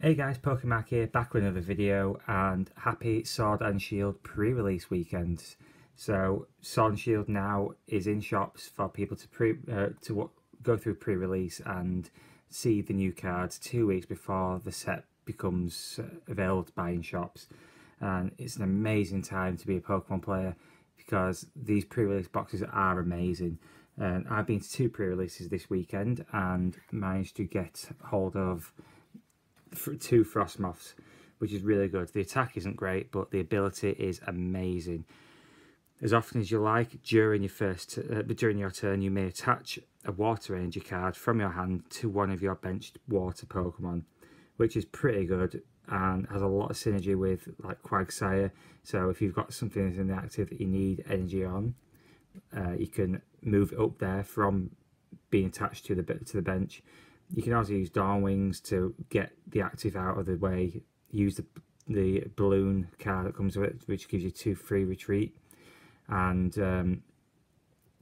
Hey guys, Pokemon here, back with another video, and happy Sword and Shield pre-release weekend. So, Sword and Shield now is in shops for people to pre uh, to go through pre-release and see the new cards two weeks before the set becomes uh, available to buy in shops. And it's an amazing time to be a Pokemon player because these pre-release boxes are amazing. And I've been to two pre-releases this weekend and managed to get hold of two Frosmoths, which is really good. The attack isn't great, but the ability is amazing. As often as you like, during your first, uh, during your turn, you may attach a Water Ranger card from your hand to one of your benched Water Pokemon, which is pretty good and has a lot of synergy with like Quagsire. So if you've got something that's in the active that you need energy on, uh, you can move it up there from being attached to the to the bench you can also use Dawn Wings to get the active out of the way. Use the the balloon card that comes with it, which gives you two free retreat. And um,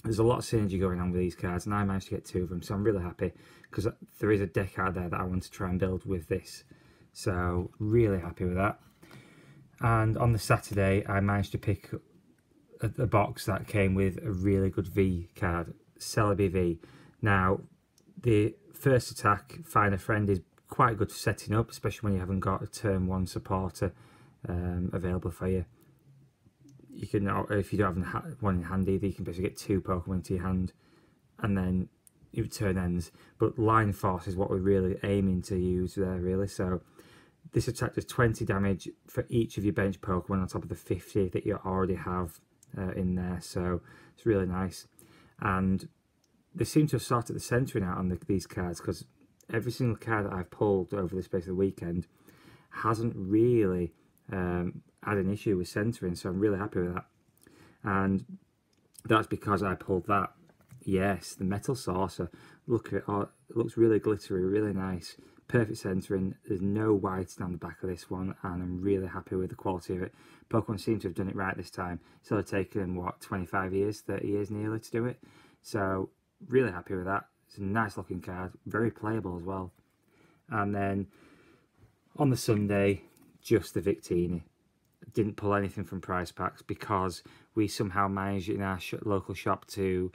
there's a lot of synergy going on with these cards, and I managed to get two of them, so I'm really happy because there is a deck out there that I want to try and build with this. So really happy with that. And on the Saturday, I managed to pick a, a box that came with a really good V card, Celebi V. Now, the first attack, find a friend, is quite good for setting up, especially when you haven't got a turn one supporter um, available for you. You can, if you don't have one in hand either, you can basically get two Pokemon into your hand, and then your turn ends. But Line Force is what we're really aiming to use there, really. So this attack does 20 damage for each of your bench Pokemon on top of the 50 that you already have uh, in there. So it's really nice. And they seem to have started the centering out on the, these cards because every single card that I've pulled over the space of the weekend hasn't really um, had an issue with centering, so I'm really happy with that. And that's because I pulled that. Yes, the Metal Saucer. Look at it, oh, it looks really glittery, really nice. Perfect centering. There's no whites down the back of this one, and I'm really happy with the quality of it. Pokemon seem to have done it right this time. So it's only taken, what, 25 years, 30 years nearly to do it. So really happy with that. It's a nice looking card, very playable as well. And then on the Sunday, just the Victini. Didn't pull anything from price packs because we somehow managed in our sh local shop to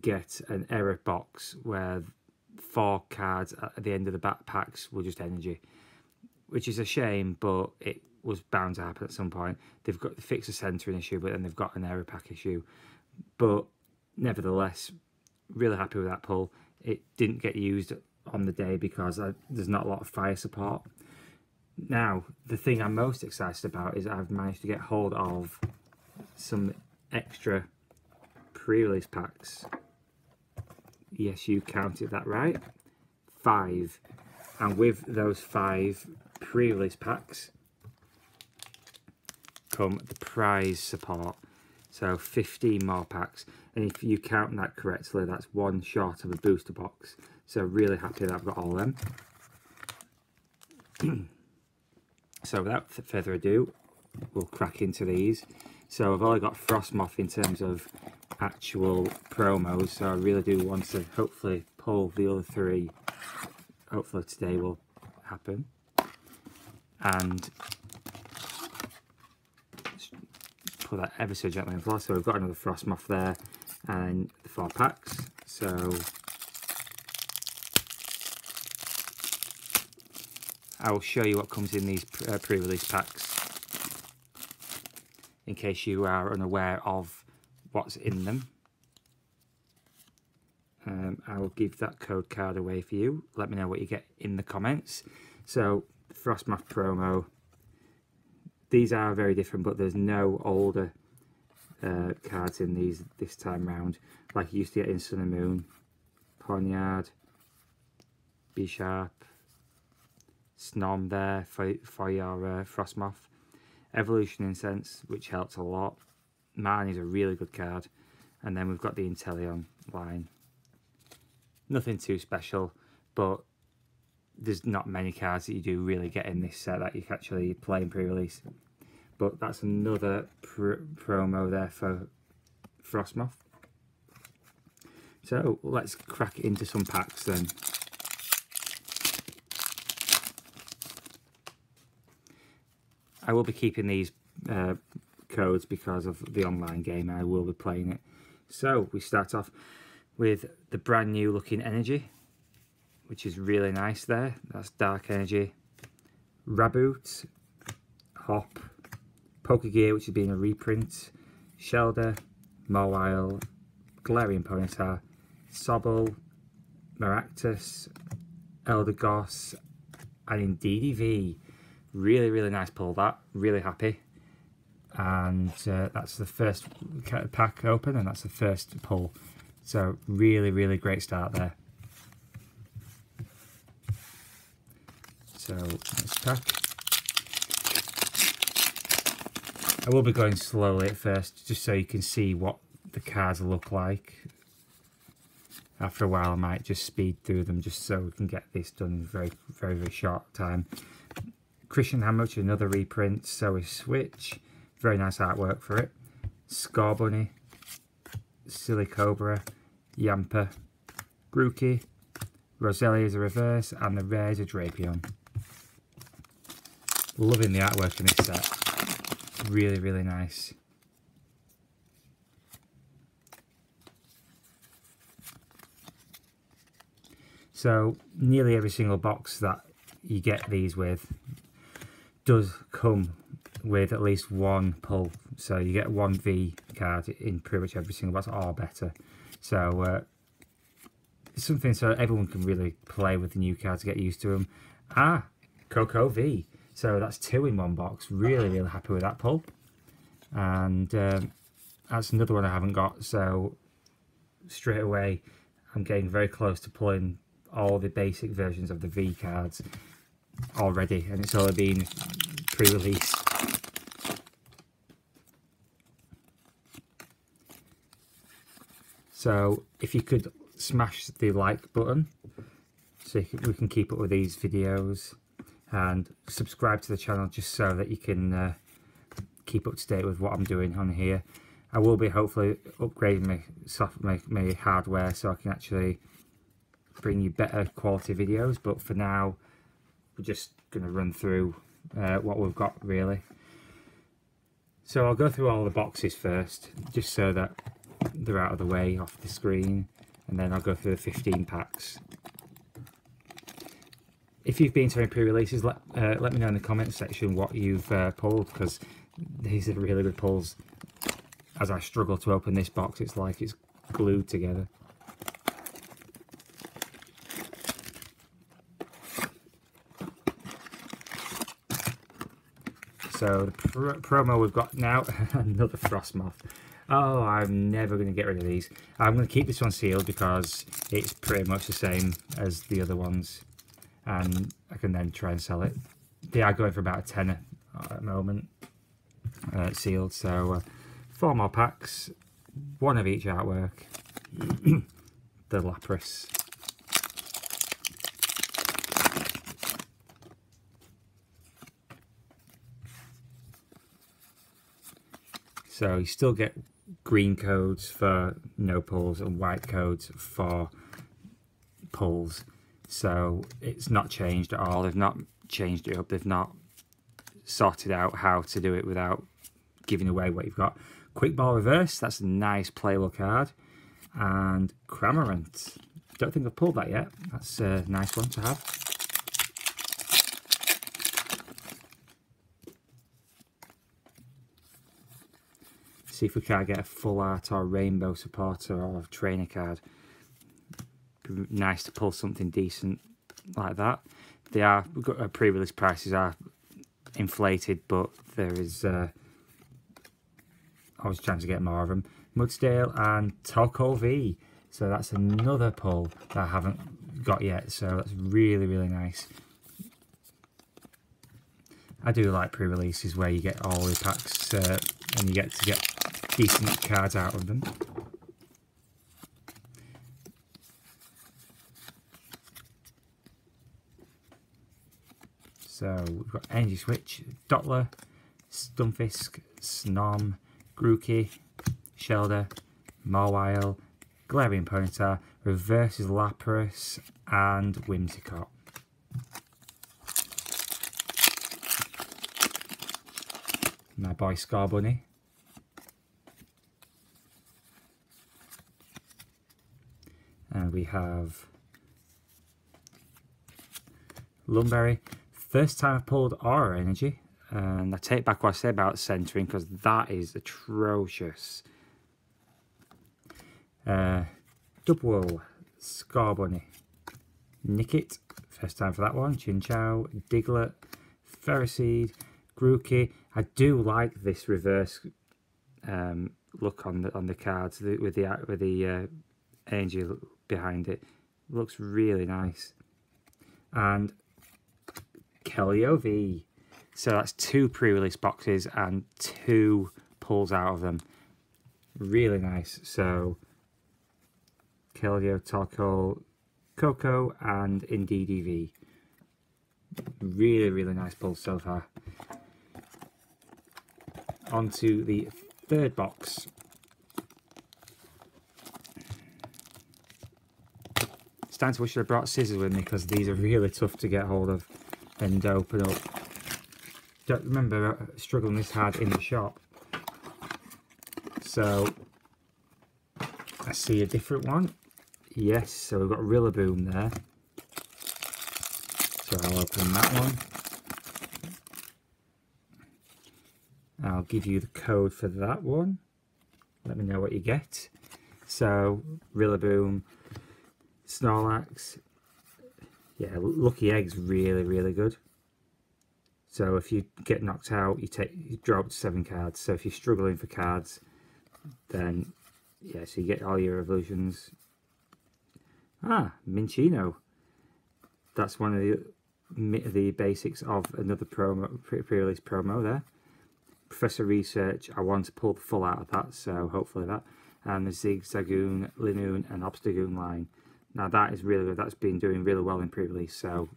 get an error box where four cards at the end of the back packs were just energy, which is a shame, but it was bound to happen at some point. They've got to fix a centering issue, but then they've got an error pack issue. But nevertheless, really happy with that pull. It didn't get used on the day because I, there's not a lot of fire support. Now, the thing I'm most excited about is I've managed to get hold of some extra pre-release packs. Yes, you counted that right. Five. And with those five pre-release packs come the prize support. So 15 more packs. And if you count that correctly, that's one short of a booster box. So really happy that I've got all of them. so without further ado, we'll crack into these. So I've only got Frosmoth in terms of actual promos. So I really do want to hopefully pull the other three. Hopefully today will happen. And put that ever so gently floor. So we've got another Frosmoth there and the four packs. So I will show you what comes in these uh, pre-release packs in case you are unaware of what's in them. Um, I will give that code card away for you. Let me know what you get in the comments. So, Frosmoth promo these are very different, but there's no older uh, cards in these this time round, like you used to get in Sun and Moon, Pawniard, Bisharp, Snom there for, for your uh, Frosmoth, Evolution Incense, which helps a lot. Man is a really good card, and then we've got the Inteleon line. Nothing too special, but there's not many cards that you do really get in this set that you can actually play in pre-release. But that's another pr promo there for Frosmoth. So let's crack into some packs then. I will be keeping these uh, codes because of the online game. I will be playing it. So we start off with the brand new looking energy, which is really nice there. That's dark energy. Raboot, Hop, Pokegear, which has been a reprint, Shellder, Mawile, Galarian Ponyta, Sobble, Maractus, Eldegoss, and Indeedee V. Really, really nice pull that. Really happy. And uh, that's the first pack open, and that's the first pull. So really, really great start there. So let's pack. I will be going slowly at first, just so you can see what the cards look like. After a while, I might just speed through them just so we can get this done in very, very, very short time. Crushing Hammer, another reprint. So is Switch. Very nice artwork for it. Scorbunny, Silicobra, Yamper, Grookey, Roselia is a reverse, and the rare is a Drapion. Loving the artwork in this set really, really nice. So nearly every single box that you get these with does come with at least one pull. So you get one V card in pretty much every single box or better. So uh, something so everyone can really play with the new cards, get used to them. Ah, Coco V. So that's two in one box. Really, really happy with that pull. And um, that's another one I haven't got. So straight away, I'm getting very close to pulling all the basic versions of the V cards already. And it's only been pre-release. So if you could smash the like button so we can keep up with these videos and subscribe to the channel just so that you can uh, keep up to date with what I'm doing on here. I will be hopefully upgrading my soft my, my hardware so I can actually bring you better quality videos but for now we're just going to run through uh, what we've got really. So I'll go through all the boxes first just so that they're out of the way off the screen and then I'll go through the 15 packs if you've been to any pre-releases, let uh, let me know in the comments section what you've uh, pulled because these are really good pulls. As I struggle to open this box, it's like it's glued together. So the pr promo we've got now, another Frosmoth. Oh, I'm never going to get rid of these. I'm going to keep this one sealed because it's pretty much the same as the other ones and I can then try and sell it. They are going for about a tenner at the moment, uh, sealed. So uh, four more packs, one of each artwork. the Lapras. So you still get green codes for no pulls and white codes for pulls. So it's not changed at all. They've not changed it up. They've not sorted out how to do it without giving away what you've got. Quick Ball Reverse, that's a nice playable card. And Cramorant. Don't think I've pulled that yet. That's a nice one to have. See if we can't get a full art or rainbow supporter or trainer card nice to pull something decent like that. They are uh, pre-release prices are inflated, but there is. Uh, I was trying to get more of them. Mudsdale and Torkoal V. So that's another pull that I haven't got yet. So that's really really nice. I do like pre-releases where you get all the packs uh, and you get to get decent cards out of them. So we've got Energy Switch, Dottler, Stunfisk, Snom, Grookey, Shellder, Mawile, Galarian Ponyta, Reverses Lapras, and Whimsicott. My boy Scorbunny. And we have Lumberry. First time I've pulled Aurora Energy. And I take back what I said about centering because that is atrocious. Uh, Double Scorbunny. Nickit. First time for that one. Chinchou. Diglett. Ferroseed. Grookey. I do like this reverse um, look on the on the cards with the with the uh, angel behind it. Looks really nice. And V. So that's two pre-release boxes and two pulls out of them. Really nice. So Keldeo, Torkoal, Coco and Indeedee V. Really, really nice pulls so far. On to the third box. Time to wish I brought scissors with me because these are really tough to get hold of and open up. Don't remember uh, struggling this hard in the shop. So I see a different one. Yes, so we've got Rillaboom there. So I'll open that one. I'll give you the code for that one. Let me know what you get. So, Rillaboom, Snorlax. Yeah, Lucky Egg's really, really good. So if you get knocked out, you take you draw up to seven cards. So if you're struggling for cards, then yeah, so you get all your evolutions. Ah, Minccino. That's one of the the basics of another promo pre-release promo there. Professor Research, I want to pull the full out of that, so hopefully that. And the Zigzagoon, Linoone and Obstagoon line. Now that is really good. That's been doing really well in pre-release, so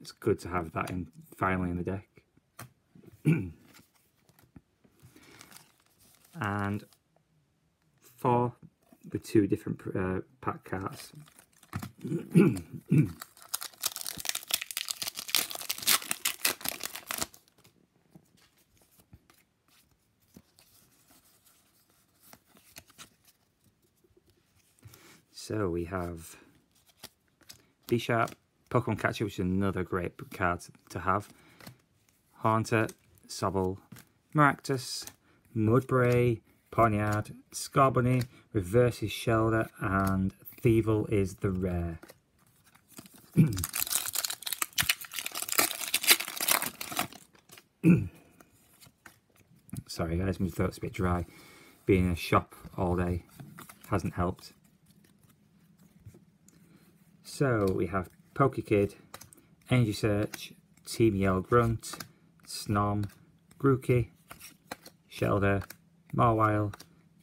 it's good to have that in finally in the deck. and for the two different uh, pack cards. So we have Bisharp, Pokemon Catcher, which is another great card to have. Haunter, Sobble, Maractus, Mudbray, Pawniard, Scorbunny, Reverses Shellder, and Thievul is the rare. Sorry guys, my throat's a bit dry. Being in a shop all day hasn't helped. So we have Pokekid, Energy Search, Team Yell Grunt, Snom, Grookey, Shellder, Mawile,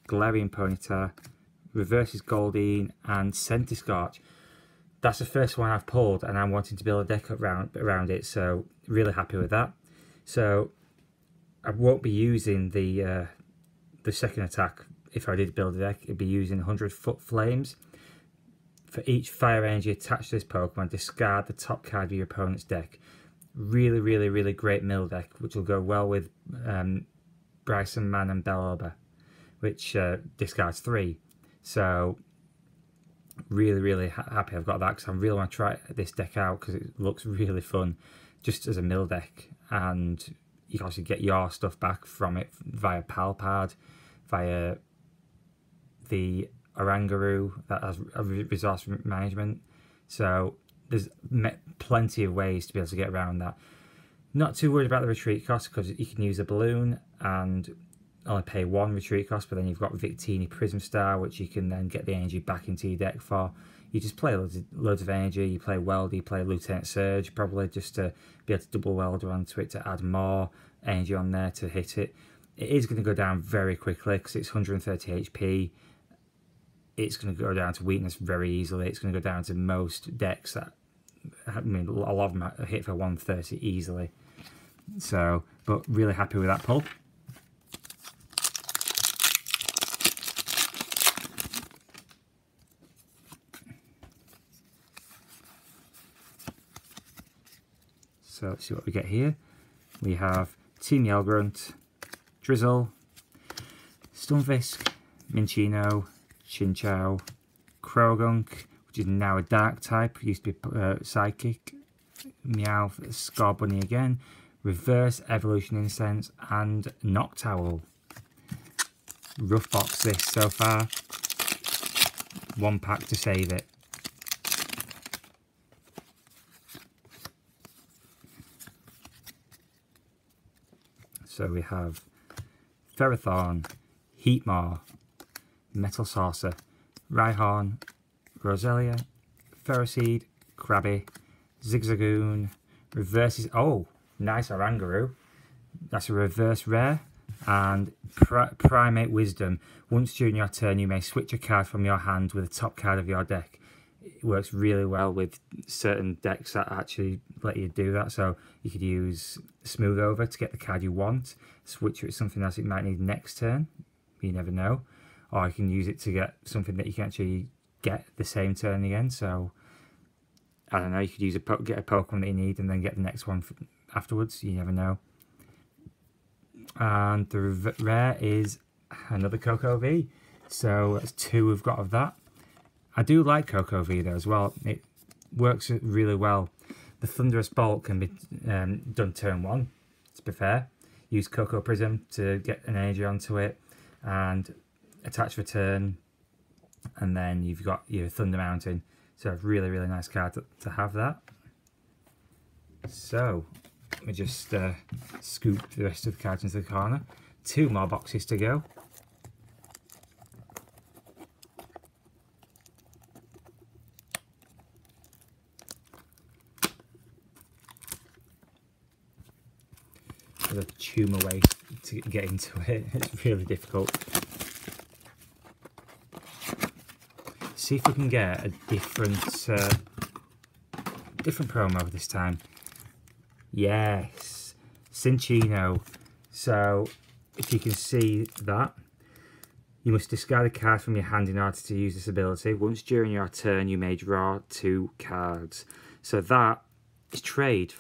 Galarian Ponyta, Reverses Goldeen, and Centiskorch. That's the first one I've pulled, and I'm wanting to build a deck around around it. So really happy with that. So I won't be using the uh, the second attack if I did build a deck. It'd be using 100 foot flames for each fire energy attached to this Pokemon, discard the top card of your opponent's deck. Really, really, really great mill deck, which will go well with um, Brycen-Man and Bellelba, which uh, discards three. So, really, really ha happy I've got that because I really want to try this deck out because it looks really fun just as a mill deck. And you can also get your stuff back from it via Palpad, via the Oranguru that has resource management. So there's plenty of ways to be able to get around that. Not too worried about the retreat cost because you can use a balloon and only pay one retreat cost, but then you've got Victini Prism Star, which you can then get the energy back into your deck for. You just play loads of, loads of energy, you play Weld, you play Lieutenant Surge, probably just to be able to double Weld onto it to add more energy on there to hit it. It is going to go down very quickly because it's 130 HP it's going to go down to weakness very easily. It's going to go down to most decks that, I mean, a lot of them hit for 130 easily. So, but really happy with that pull. So let's see what we get here. We have Team Yell Grunt, Drizzile, Stunfisk, Minccino, Chinchou, Croagunk, which is now a dark type, used to be uh, Psychic, Meowth, Scorbunny again, Reverse Evolution Incense, and Noctowl. Rough box this so far. One pack to save it. So we have Ferrothorn, Heatmor, Metal Saucer, Rhyhorn, Roselia, Ferroseed, Krabby, Zigzagoon, reverses. Oh, nice Oranguru. That's a reverse rare. And Pri Primate Wisdom. Once during your turn, you may switch a card from your hand with the top card of your deck. It works really well with certain decks that actually let you do that. So you could use Smooth Over to get the card you want, switch it with something else you might need next turn. You never know. Or you can use it to get something that you can actually get the same turn again. So I don't know. You could use a get a Pokemon that you need and then get the next one afterwards. You never know. And the rare is another Coco V. So that's two we've got of that. I do like Coco V though as well. It works really well. The Thunderous Bolt can be um, done turn one, to be fair. Use Coco Prism to get an energy onto it and attach return. And then you've got your Thunder Mountain. So a really, really nice card to, to have that. So, let me just uh, scoop the rest of the cards into the corner. Two more boxes to go. chew my way to get into it. It's really difficult. See if we can get a different uh, different promo this time. Yes, Cinccino. So if you can see that, you must discard a card from your hand in order to use this ability. Once during your turn, you may draw two cards. So that is trade,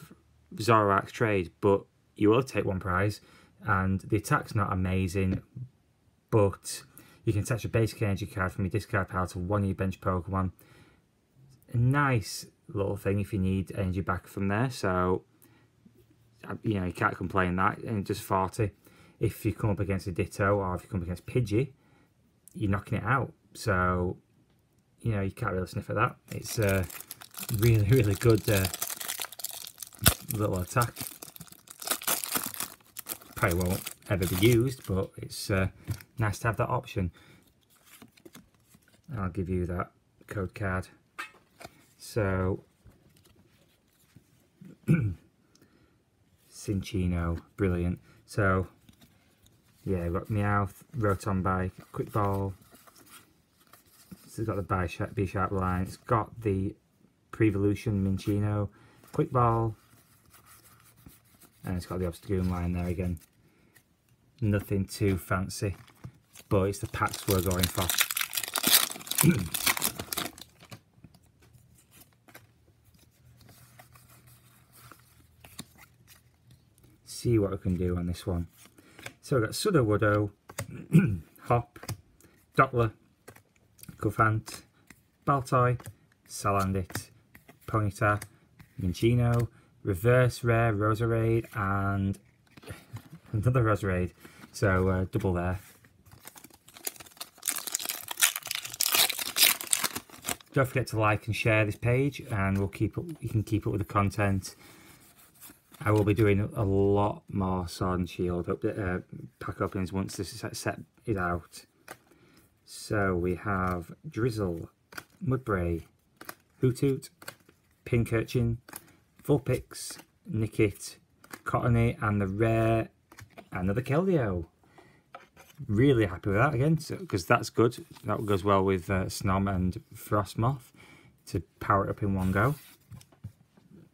Zoroark trade, but you will take one prize and the attack's not amazing but you can attach a basic energy card from your discard pile to one of your bench Pokemon. A nice little thing if you need energy back from there so uh, you know you can't complain that and just 40 if you come up against a Ditto or if you come up against Pidgey you're knocking it out. So you know you can't really sniff at that. It's a really really good uh, little attack. Probably won't ever be used, but it's uh, nice to have that option. I'll give you that code card. So, Cinccino, brilliant. So, yeah, got Meowth, Rotom Bike, Quick Ball. It's got the Bisharp line. It's got the Pre-Evolution Minccino, Quick Ball, and it's got the Obstagoon line there again nothing too fancy but it's the packs we're going for see what we can do on this one so we've got Sudowoodo, Hop, Dottler, Cufant, Baltoy, Salandit, Ponyta, Minccino, Reverse Rare, Roserade and another Roserade. So uh, double there. Don't forget to like and share this page and we'll keep up, you can keep up with the content. I will be doing a lot more Sword and Shield up, uh, pack openings once this set is out. So we have Drizzile, Mudbray, Hoothoot, Pincurchin, Vulpix, Nickit, Cottonee and the rare another Keldeo. Really happy with that again, because so, that's good. That goes well with uh, Snom and Frosmoth to power it up in one go.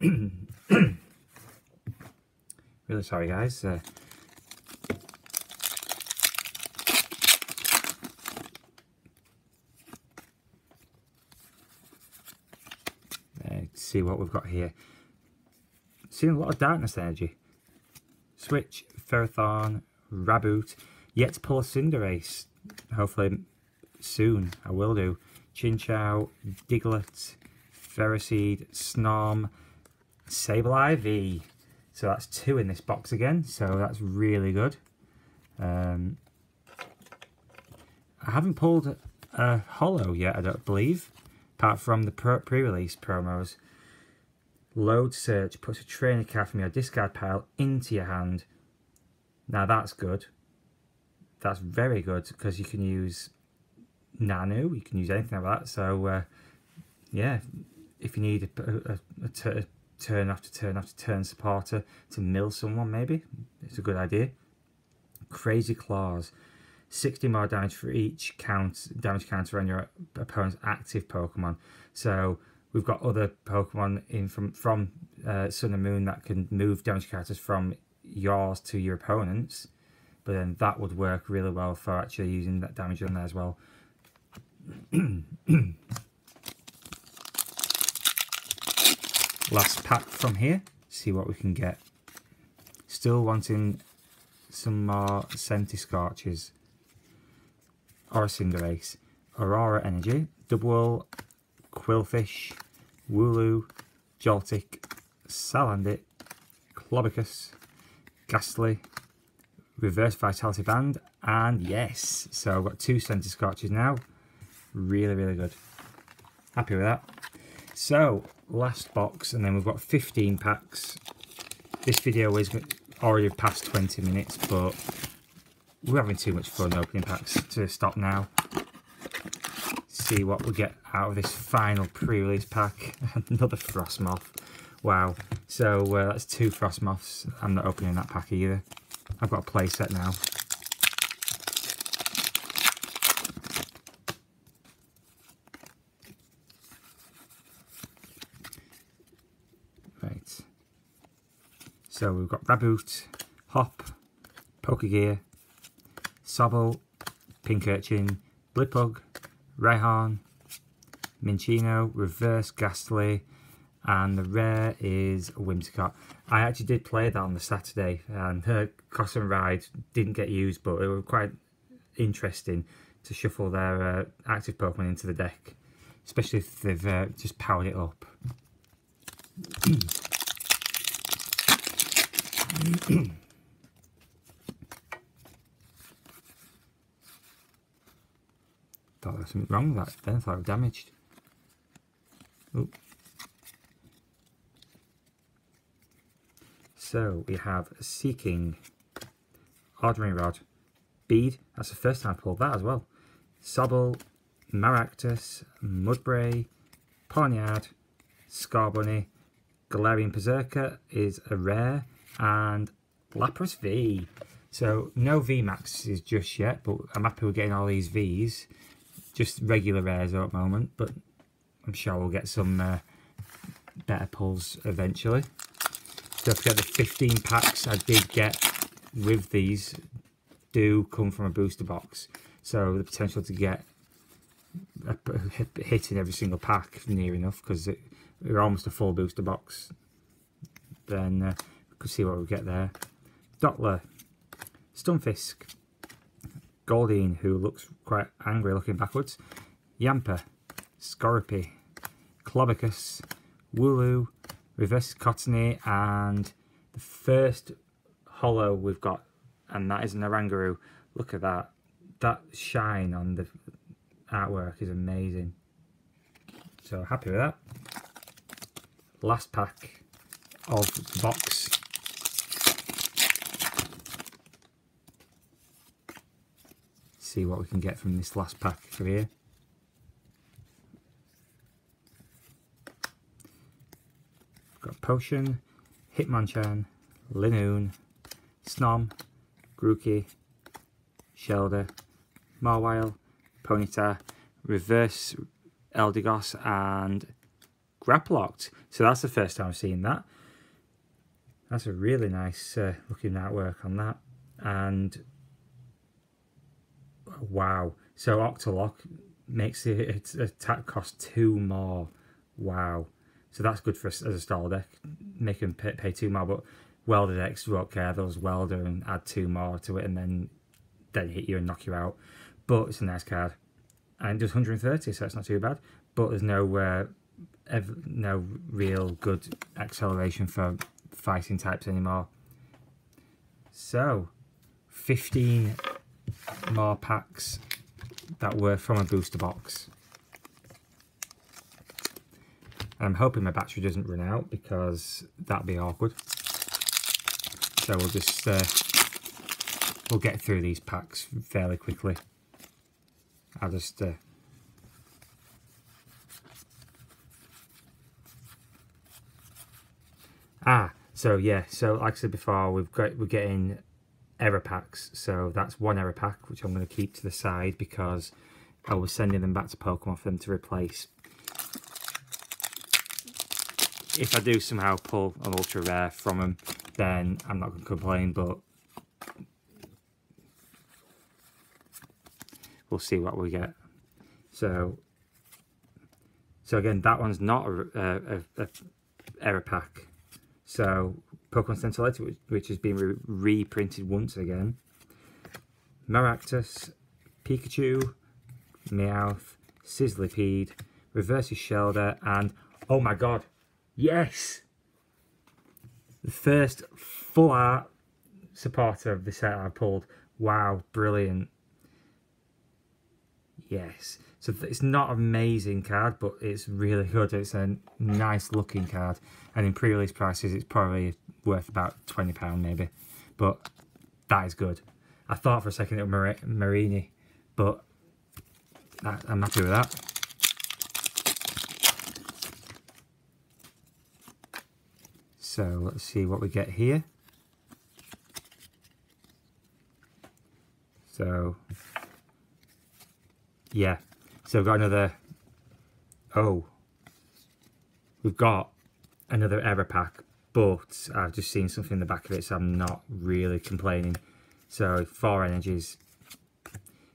really sorry, guys. Uh, see what we've got here. Seeing a lot of darkness energy. Switch, Ferrothorn, Raboot. Yet to pull a Cinderace. Hopefully soon. I will do. Chinchou, Diglett, Ferroseed, Snom, Sableye V. So that's two in this box again. So that's really good. Um, I haven't pulled a holo yet, I don't believe, apart from the pre-release promos. Lode search puts a trainer card from your discard pile into your hand. Now that's good. That's very good because you can use Nanu, you can use anything like that. So uh, yeah, if you need a, turn after turn after turn supporter to mill someone maybe, it's a good idea. Crazy Claws. 60 more damage for each count damage counter on your opponent's active Pokemon. So we've got other Pokemon in from from uh, Sun and Moon that can move damage counters from yours to your opponents, but then that would work really well for actually using that damage on there as well. Last pack from here, see what we can get. Still wanting some more Centiskorches or a Cinderace, Aurora Energy, Double Qwilfish, Wooloo, Joltik, Salandit, Clobbopus, Gastly, Reverse Vitality Band, and yes, so I've got two Centiskorches now. Really, really good. Happy with that. So, last box, and then we've got 15 packs. This video is already past 20 minutes, but we're having too much fun opening packs to stop now. See what we get out of this final pre-release pack. Another Frosmoth. Wow. So uh, that's two Frosmoths. I'm not opening that pack either. I've got a playset now. Right. So we've got Raboot, Hop, Poker Pokegear, Sobble, Pincurchin, Blipbug, Raihan, Minccino, Reverse Gastly, and the rare is Whimsicott. I actually did play that on the Saturday, and her and Ride didn't get used, but it was quite interesting to shuffle their uh, active Pokemon into the deck, especially if they've uh, just powered it up. Thought there was something wrong with that then, I thought it was damaged. Oop. So we have Seeking, Ordinary Rod, Bead, that's the first time I've pulled that as well. Sobble, Maractus, Mudbray, Pawniard, Scorbunny, Galarian Perrserker is a rare, and Lapras V. So no VMAXs just yet, but I'm happy we're getting all these Vs just regular rares at the moment, but I'm sure we'll get some uh, better pulls eventually. Don't forget the 15 packs I did get with these do come from a booster box. So the potential to get a, hit in every single pack near enough because we're almost a full booster box. Then uh, we could see what we get there. Dottler, Stunfisk, Goldeen, who looks quite angry looking backwards, Yamper, Skorupi, Clobbopus, Wooloo, Reverse Cottonee, and the first holo we've got, and that is an Oranguru. Look at that. That shine on the artwork is amazing. So happy with that. Last pack of the box see what we can get from this last pack here. We've got Potion, Hitmonchan, Linoone, Snom, Grookey, Shellder, Mawile, Ponyta, Reverse Eldegoss and Grapploct. So that's the first time I've seen that. That's a really nice uh, looking artwork on that. And wow. So Octolock makes it, its attack cost two more. Wow. So that's good for as a stall deck, make pay, pay two more. But Welder X Rock Care, those Welder, and add two more to it, and then then hit you and knock you out. But it's a nice card, and does 130, so it's not too bad. But there's no uh, no real good acceleration for fighting types anymore. So, 15 more packs that were from a booster box. I'm hoping my battery doesn't run out because that'd be awkward. So we'll just uh, we'll get through these packs fairly quickly. I'll just uh, ah so yeah so like I said before we've got we're getting error packs so that's one error pack which I'm going to keep to the side because I was sending them back to Pokemon for them to replace if I do somehow pull an ultra rare from them, then I'm not going to complain, but we'll see what we get. So, so again, that one's not a, a, a error pack. So, Pokemon Scintillator, which, which has been re reprinted once again. Maractus, Pikachu, Meowth, Sizzlipede, Reverse Shellder, and oh my god, Yes! The first full art supporter of the set I pulled. Wow, brilliant. Yes. So it's not an amazing card, but it's really good. It's a nice looking card. And in pre-release prices, it's probably worth about £20 maybe. But that is good. I thought for a second it was Mar Mareanie, but I'm happy with that. So let's see what we get here. So, yeah. So we've got another, oh, we've got another error pack, but I've just seen something in the back of it, so I'm not really complaining. So four energies,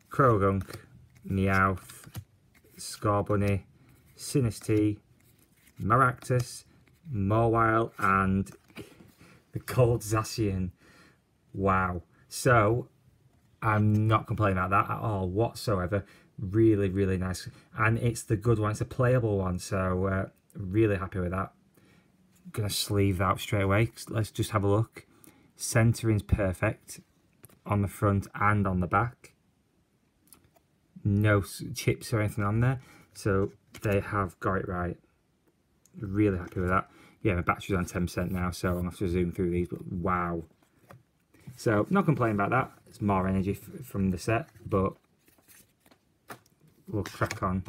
Croagunk, Meowth, Scorbunny, Sinistea, Maractus, Mawile and the Cold Zacian. Wow. So I'm not complaining about that at all whatsoever. Really, really nice. And it's the good one. It's a playable one. So uh, really happy with that. Gonna sleeve that straight away. Let's just have a look. Centering's perfect on the front and on the back. No chips or anything on there. So they have got it right. Really happy with that. Yeah, my battery's on 10% now, so I'm going to have to zoom through these, but wow. So, not complaining about that. It's more energy from the set, but we'll crack on.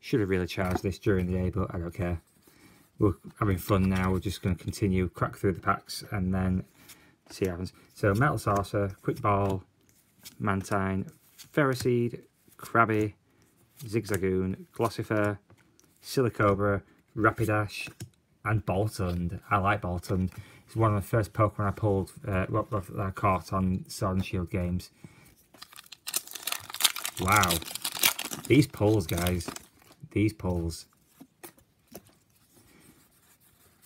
Should have really charged this during the day, but I don't care. We're having fun now. We're just going to continue, crack through the packs, and then see what happens. So, Metal Saucer, Quick Ball, Mantine, Ferroseed, Krabby, Zigzagoon, Gossifleur, Silicobra, Rapidash, and Boltund. I like Boltund. It's one of the first Pokemon I pulled, uh, that I caught on Sword and Shield games. Wow. These pulls, guys. These pulls.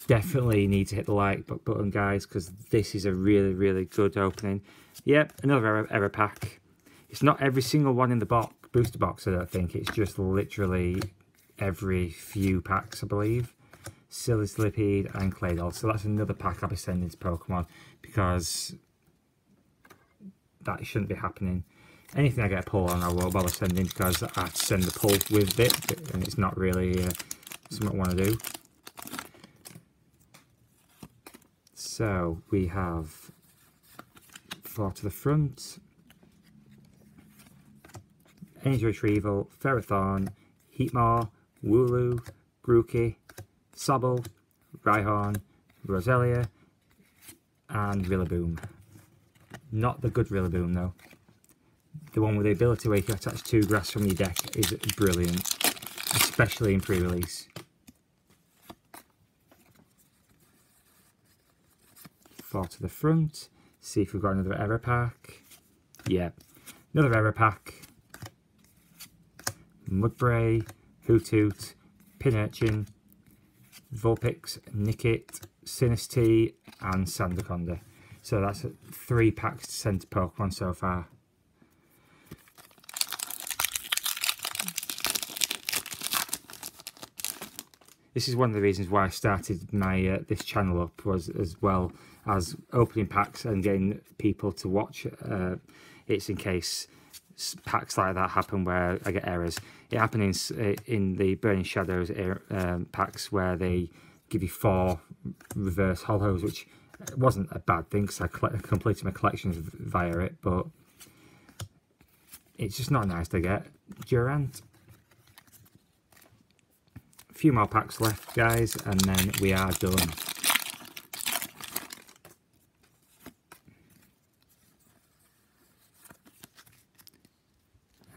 Definitely need to hit the like button, guys, because this is a really, really good opening. Yep, another error pack. It's not every single one in the box booster box, I don't think. It's just literally every few packs, I believe. Silly Sizzlipede and Claydol. So that's another pack I'll be sending to Pokemon because that shouldn't be happening. Anything I get a pull on, I will bother sending because I send the pull with it and it's not really uh, something I want to do. So we have four to the front, Energy Retrieval, Ferrothorn, Heatmor, Wooloo, Grookey, Sobble, Rhyhorn, Roselia, and Rillaboom. Not the good Rillaboom though. The one with the ability where you can attach two grass from your deck is brilliant, especially in pre-release. Four to the front, see if we've got another error pack. Yeah, another error pack. Mudbray, Hoothoot, Pincurchin, Vulpix, Nickit, Sinistea, and Sandaconda. So that's three packs to send to Pokemon so far. This is one of the reasons why I started my uh, this channel up was as well as opening packs and getting people to watch. Uh, it's in case packs like that happen where I get errors. It happened in, in the Burning Shadows um, packs where they give you four reverse holos, which wasn't a bad thing because I completed my collections via it, but it's just not nice to get. Durant. A few more packs left, guys, and then we are done.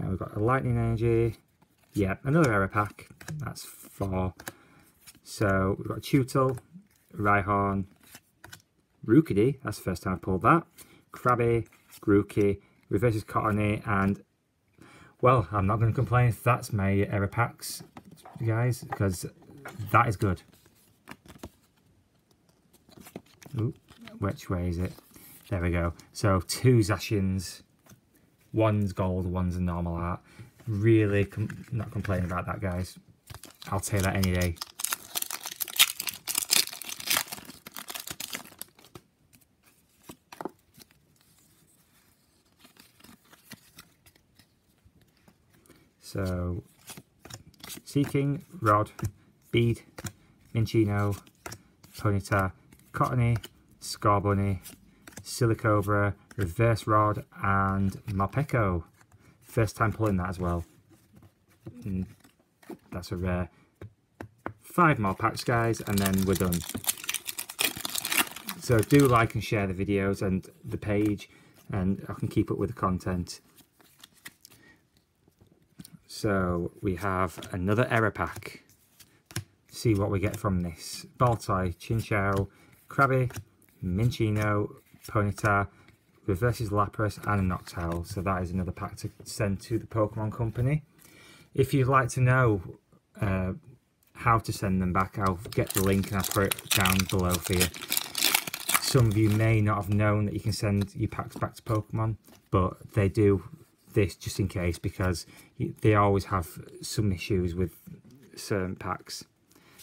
We've got a lightning energy. Yeah, another error pack. That's four. So we've got Chewtle, Rhyhorn, Rookidee. That's the first time I pulled that. Krabby, Grookey, Reverses Cottonee, and well, I'm not going to complain that's my error packs, guys, because that is good. Ooh, which way is it? There we go. So two Zacians, One's gold, one's a normal art. Really com not complaining about that, guys. I'll take that any day. So, Seeking, Rod, Bede, Minccino, Ponyta, Cottonee, Scorbunny, Silicobra, Reverse Rod, and Morpeko. First time pulling that as well. And mm, that's a rare. Five more packs, guys, and then we're done. So do like and share the videos and the page, and I can keep up with the content. So we have another error pack. See what we get from this. Baltoy, Chinchou, Krabby, Minccino, Ponyta, reverses Lapras and a Noctowl. So that is another pack to send to the Pokemon Company. If you'd like to know uh, how to send them back, I'll get the link and I'll put it down below for you. Some of you may not have known that you can send your packs back to Pokemon, but they do this just in case because they always have some issues with certain packs.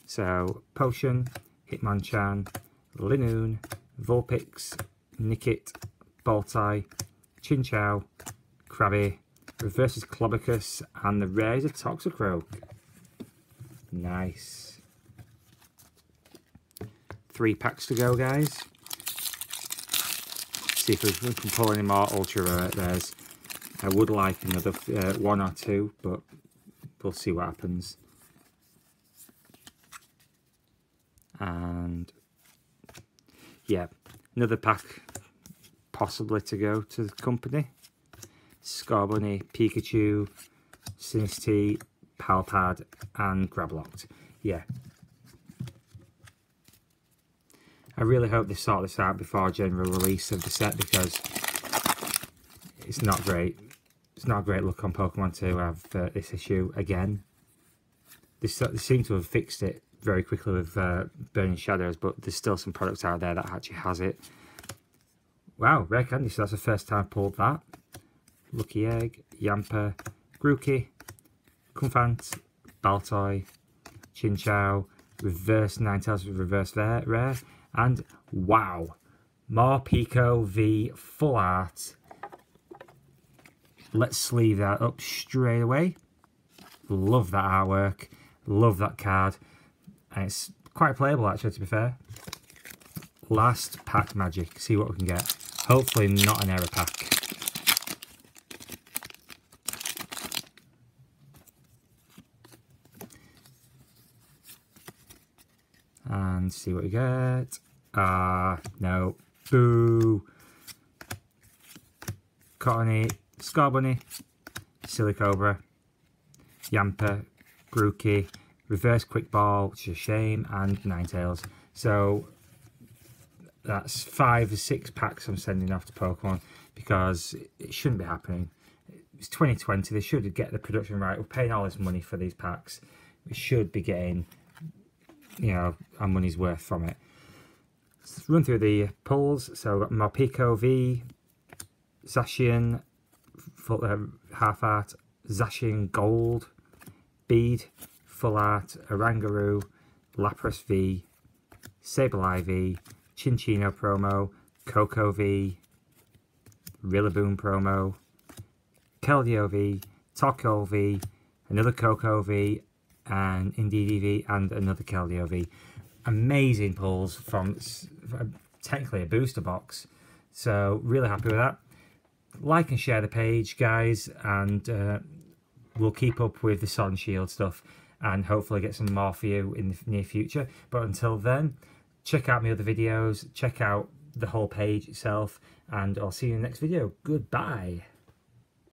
So, Potion, Hitmonchan, Linoone, Vulpix, Nickit, Baltoy, Chinchou, Krabby, reverses Clobbopus, and the rare is a Toxicroak. Nice. Three packs to go, guys. See if we can pull any more ultra rares. I would like another uh, one or two, but we'll see what happens. And yeah, another pack possibly to go to the company. Scorbunny, Pikachu, Sinistea, Pal Pad and Grablocked. Yeah. I really hope they sort this out before general release of the set because it's not great. It's not a great look on Pokemon to have uh, this issue again. They, they seem to have fixed it very quickly with uh, Burning Shadows, but there's still some products out there that actually has it. Wow, rare candy, so that's the first time I pulled that. Lucky Egg, Yamper, Grookey, Cufant, Baltoy, Chinchou, Reverse Ninetales with Reverse Rare, and wow, Morpeko V Full Art. Let's sleeve that up straight away. Love that artwork, love that card, and it's quite playable actually to be fair. Last pack magic, see what we can get. Hopefully not an error pack. And see what we get. Ah, uh, no. Boo. Cottonee, Scorbunny, Silicobra, Yamper, Grookey, Reverse Quick Ball, which is a shame, and Ninetales. So that's five or six packs I'm sending off to Pokemon because it shouldn't be happening. It's 2020, they should get the production right. We're paying all this money for these packs. we should be getting, you know, our money's worth from it. Let's run through the pulls. So we've got Morpeko V, Zacian, full, uh, half art, Zacian Gold, Bede, full art, Oranguru, Lapras V, Sableye V, Cinccino promo, Coco V, Rillaboom promo, Keldeo V, Torkoal V, another Coco V, and Indeedee V, and another Keldeo V. Amazing pulls from technically a booster box. So really happy with that. Like and share the page, guys, and uh, we'll keep up with the Sun Shield stuff and hopefully get some more for you in the near future. But until then, check out my other videos, check out the whole page itself, and I'll see you in the next video. Goodbye.